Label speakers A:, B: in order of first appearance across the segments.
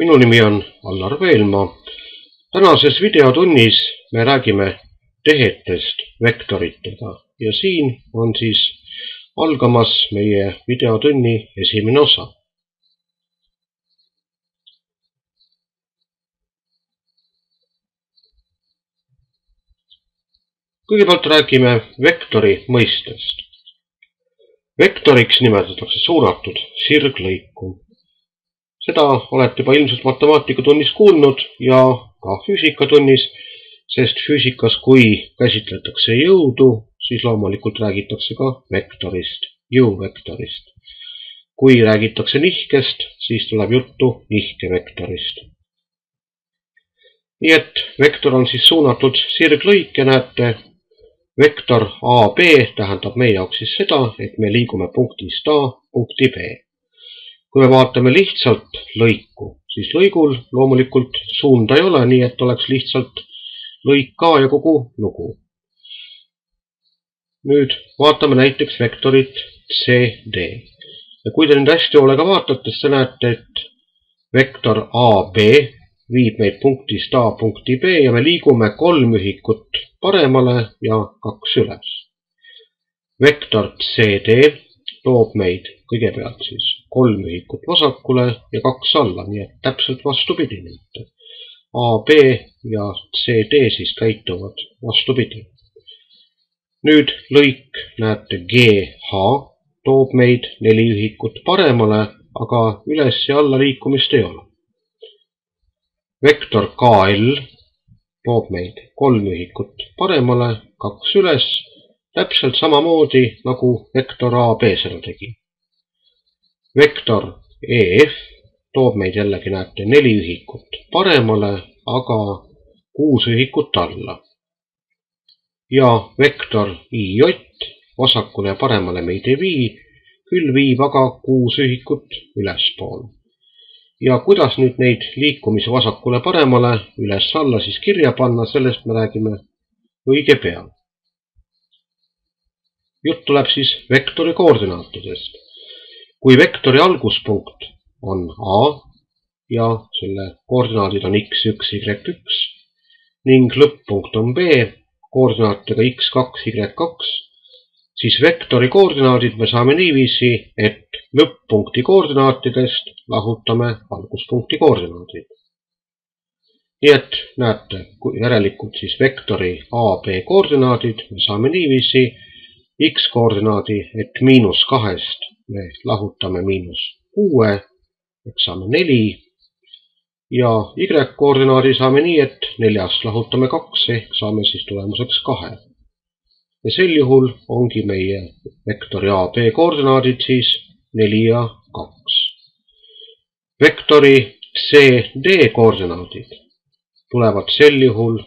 A: minu nimi on Allar Veelmaa. tänases videotunnis me räägime tehetest vektoritega ja siin on siis algamas meie videotunni esimene osa. kõigepealt räägime vektori mõistest. vektoriks nimetatakse suunatud sirglõiku seda olete juba ilmselt matemaatikatunnis kuulnud ja ka füüsikatunnis, sest füüsikas, kui käsitletakse jõudu, siis loomulikult räägitakse ka vektorist, jõuvektorist. kui räägitakse nihkest, siis tuleb juttu nihkevektorist. nii et vektor on siis suunatud sirglõike, näete, vektor AB tähendab meie jaoks siis seda, et me liigume punktist A punkti B kui me vaatame lihtsalt lõiku, siis lõigul loomulikult suunda ei ole, nii et oleks lihtsalt lõik ka ja kogu lugu. nüüd vaatame näiteks vektorit CD ja kui te nüüd hästi hoolega vaatate, siis te näete, et vektor AB viib meid punktist A punkti B ja me liigume kolm ühikut paremale ja kaks üles. vektor CD toob meid kõigepealt siis kolm ühikut vasakule ja kaks alla, nii et täpselt vastupidi nüüd. A, B ja C, D siis käituvad vastupidi. nüüd lõik, näete, GH toob meid neli ühikut paremale, aga üles ja alla liikumist ei ole. vektor KL toob meid kolm ühikut paremale, kaks üles täpselt samamoodi nagu vektor AB seda tegi. Vektor EF toob meid jällegi, näete, neli ühikut paremale, aga kuus ühikut alla. ja vektor IJ vasakule ja paremale meid ei vii, küll viib aga kuus ühikut ülespoole. ja kuidas nüüd neid liikumisi vasakule-paremale, üles-alla siis kirja panna, sellest me räägime õige pea jutt tuleb siis vektori koordinaatidest. Kui vektori alguspunkt on A ja selle koordinaadid on x1, y1 ning lõpp-punkt on B koordinaatidega x2, y2, siis vektori koordinaadid me saame niiviisi, et lõpp-punkti koordinaatidest lahutame alguspunkti koordinaadid. nii et näete, järelikult siis vektori AB koordinaadid me saame niiviisi, x-koordinaadi, et miinus kahest me lahutame miinus kuue, ehk saame neli. ja y-koordinaadi saame nii, et neljast lahutame kaks ehk saame siis tulemuseks kahe. ja sel juhul ongi meie vektori AB koordinaadid siis neli ja kaks. vektori CD koordinaadid tulevad sel juhul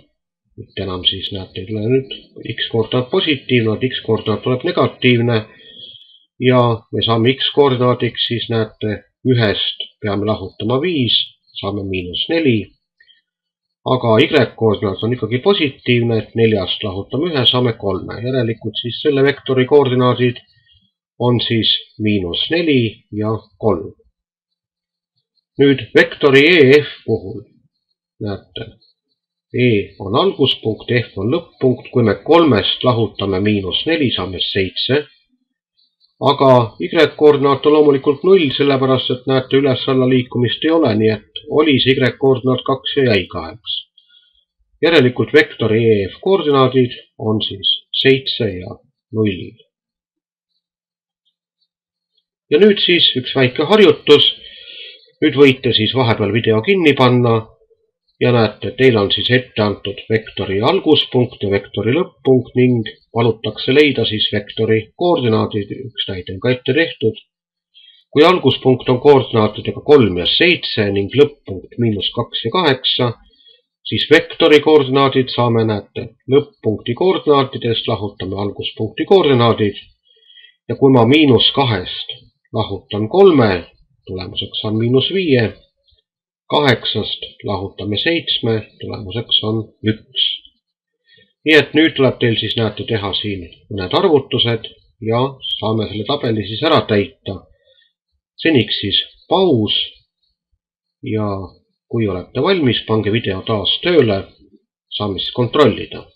A: mitte enam siis näete, ei tule nüüd x koordinaat positiivne, x koordinaat tuleb negatiivne. Ja me saame x koordinaadiks siis näete, ühest peame lahutama viis, saame miinus neli. aga y koordinaat on ikkagi positiivne, et neljast lahutame ühe, saame kolme, järelikult siis selle vektori koordinaadid on siis miinus neli ja kolm. nüüd vektori EF puhul näete E on alguspunkt, F on lõpp-punkt, kui me kolmest lahutame miinus neli, saame seitse. Aga Y-koordinaat on loomulikult null, sellepärast et näete, üles-alla liikumist ei ole, nii et oli see Y-koordinaat kaks ja jäi kaheks. järelikult vektori EF koordinaadid on siis seitse ja null. ja nüüd siis üks väike harjutus. nüüd võite siis vahepeal video kinni panna ja näete, teil on siis ette antud vektori alguspunkt ja vektori lõpp-punkt ning palutakse leida siis vektori koordinaadid, üks näide on ka ette tehtud. kui alguspunkt on koordinaatidega kolm ja seitse ning lõpp-punkt miinus kaks ja kaheksa, siis vektori koordinaadid saame, näete, lõpp-punkti koordinaatidest lahutame alguspunkti koordinaadid. Ja kui ma miinus kahest lahutan kolme, tulemuseks on miinus viie kaheksast lahutame seitsme, tulemuseks on üks. nii et nüüd tuleb teil siis, näete, teha siin mõned arvutused ja saame selle tabeli siis ära täita. seniks siis paus ja kui olete valmis, pange video taas tööle, saame siis kontrollida.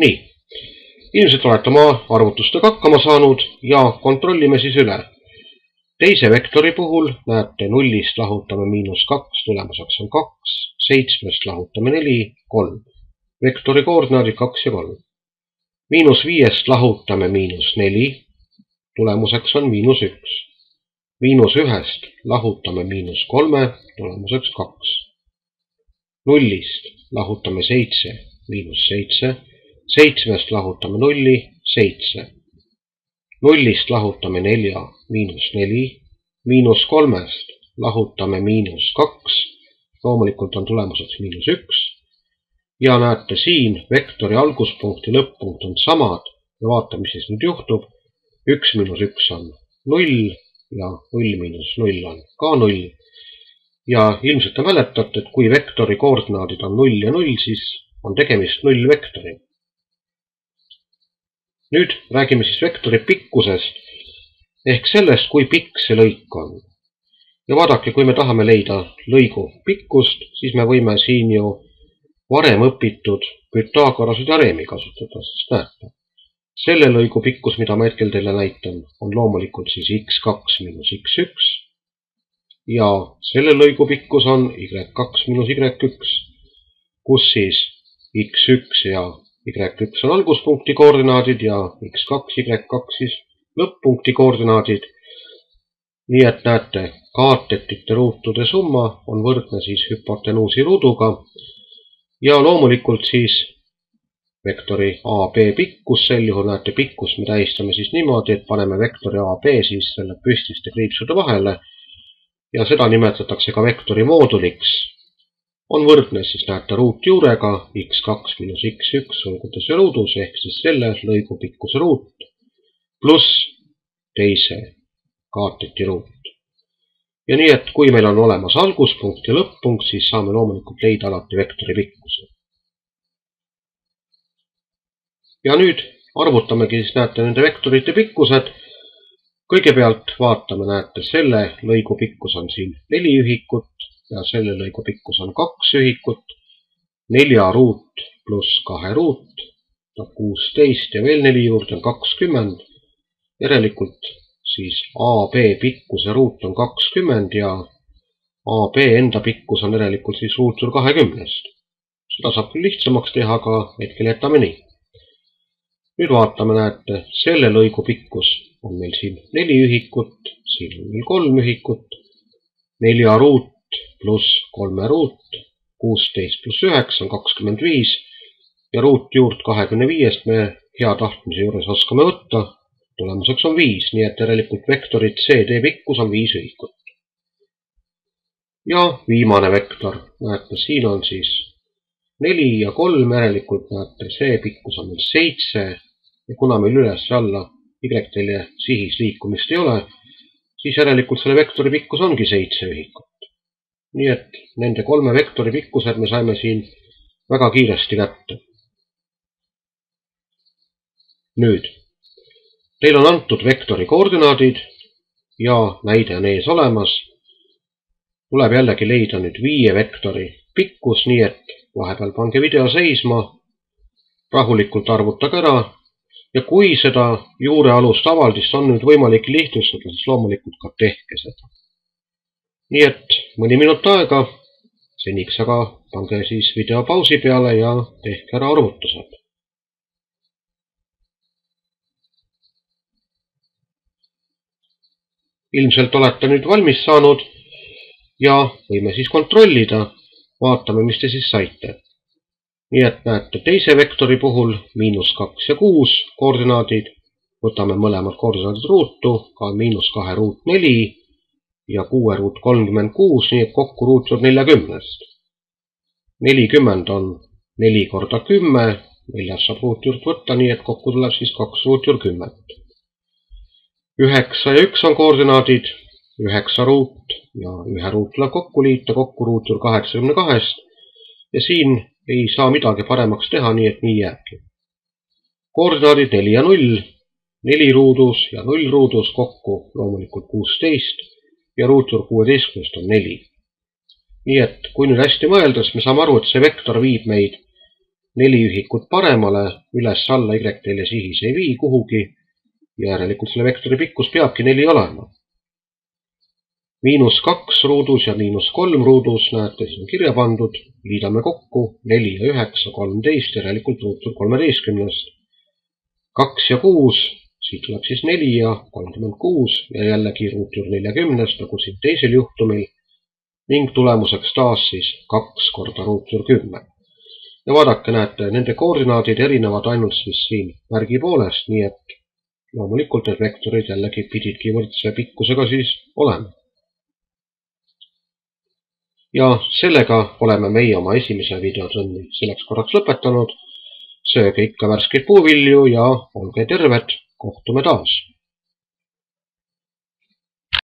A: nii, ilmselt olete oma arvutustega hakkama saanud ja kontrollime siis üle. teise vektori puhul näete nullist lahutame miinus kaks, tulemuseks on kaks, seitsmest lahutame neli, kolm. vektori koordinaadid kaks ja kolm miinus viiest lahutame miinus neli, tulemuseks on miinus üks. miinus ühest lahutame miinus kolme, tulemuseks kaks. nullist lahutame seitse, miinus seitse, seitsmest lahutame nulli, seitse. nullist lahutame nelja, miinus neli, miinus kolmest lahutame miinus kaks, loomulikult on tulemuseks miinus üks ja näete siin vektori alguspunkt ja lõpp-punkt on samad ja vaatame, mis siis nüüd juhtub. üks miinus üks on null ja null miinus null on ka null. ja ilmselt te mäletate, et kui vektori koordinaadid on null ja null, siis on tegemist nullvektori. Nüüd räägime siis vektori pikkusest ehk sellest, kui pikk see lõik on. ja vaadake, kui me tahame leida lõigu pikkust, siis me võime siin ju varem õpitud Pythagorase teoreemi kasutada, sest näete, selle lõigu pikkus, mida ma hetkel teile näitan, on loomulikult siis x2 miinus x1 ja selle lõigu pikkus on y2 miinus y1, kus siis x1 ja y1 on alguspunkti koordinaadid ja x2, y2 siis lõpp-punkti koordinaadid. nii et näete, kaatetite ruutude summa on võrdne siis hüpotenuusi ruuduga ja loomulikult siis vektori AB pikkus, sel juhul näete pikkust me tähistame siis niimoodi, et paneme vektori AB siis selle püstiste kriipsude vahele ja seda nimetatakse ka vektori mooduliks. On võrdne siis näete ruutjuurega x2 miinus x1 sulgudes ja ruudus ehk siis selle lõigu pikkuse ruut pluss teise kaateti ruut ja nii, et kui meil on olemas alguspunkt ja lõpp-punkt, siis saame loomulikult leida alati vektori pikkuse. ja nüüd arvutamegi siis, näete, nende vektorite pikkused. kõigepealt vaatame, näete, selle lõigu pikkus on siin neli ühikut ja selle lõigu pikkus on kaks ühikut. nelja ruut pluss kahe ruut, kuusteist ja veel neli juurde on kakskümmend. järelikult siis AB pikkuse ruut on kakskümmend ja AB enda pikkus on järelikult siis ruutur kahekümnest. seda saab küll lihtsamaks teha, aga hetkel jätame nii. nüüd vaatame, näete, selle lõigu pikkus on meil siin neli ühikut, siin on meil kolm ühikut, nelja ruut pluss kolme ruut, kuusteist pluss üheksa on kakskümmend viis ja ruutjuurt kahekümne viiest me hea tahtmise juures oskame võtta tulemuseks on viis, nii et järelikult vektorit CD pikkus on viis ühikut. ja viimane vektor, näete, siin on siis neli ja kolm, järelikult näete, see pikkus on meil seitse ja kuna meil üles-alla Y-telje sihis liikumist ei ole, siis järelikult selle vektori pikkus ongi seitse ühikut. Nii et nende kolme vektori pikkused me saime siin väga kiiresti kätte. nüüd Teil on antud vektori koordinaadid ja näide on ees olemas. tuleb jällegi leida nüüd viie vektori pikkus, nii et vahepeal pange video seisma, rahulikult arvutage ära ja kui seda juurealust avaldist on nüüd võimalik lihtsustada, siis loomulikult ka tehke seda. Nii et mõni minut aega, seniks aga pange siis video pausi peale ja tehke ära arvutused. ilmselt olete nüüd valmis saanud ja võime siis kontrollida. vaatame, mis te siis saite. nii et näete, teise vektori puhul miinus kaks ja kuus koordinaadid. võtame mõlemad koordinaadid ruutu, ka miinus kahe ruut neli ja kuue ruut kolmkümmend kuus, nii et kokku ruutud neljakümnest. nelikümmend on neli korda kümme, neljas saab ruutjuurt võtta, nii et kokku tuleb siis kaks ruutjuur kümmet üheksa ja üks on koordinaadid, üheksa ruut ja ühe ruut tuleb kokku liita, kokku ruutur kaheksakümne kahest ja siin ei saa midagi paremaks teha, nii et nii jääbki. koordinaadid neli ja null, neli ruudus ja null ruudus kokku loomulikult kuusteist ja ruutur kuueteistkümnest on neli. nii et kui nüüd hästi mõelda, siis me saame aru, et see vektor viib meid neli ühikut paremale, üles-alla Y-telje sihis ei vii kuhugi järelikult selle vektori pikkus peabki neli olema. miinus kaks ruudus ja miinus kolm ruudus, näete, siin on kirja pandud, liidame kokku neli ja üheksa, kolmteist, järelikult ruutur kolmeteistkümnest. kaks ja kuus, siit tuleb siis neli ja kolmkümmend kuus ja jällegi ruutur neljakümnest, nagu siin teisel juhtumil ning tulemuseks taas siis kaks korda ruutur kümme ja vaadake, näete, nende koordinaadid erinevad ainult siis siin märgi poolest, nii et loomulikult need vektorid jällegi pididki võrdse pikkusega siis olema. ja sellega oleme meie oma esimese videotunni selleks korraks lõpetanud. sööge ikka värskeid puuvilju ja olge terved, kohtume taas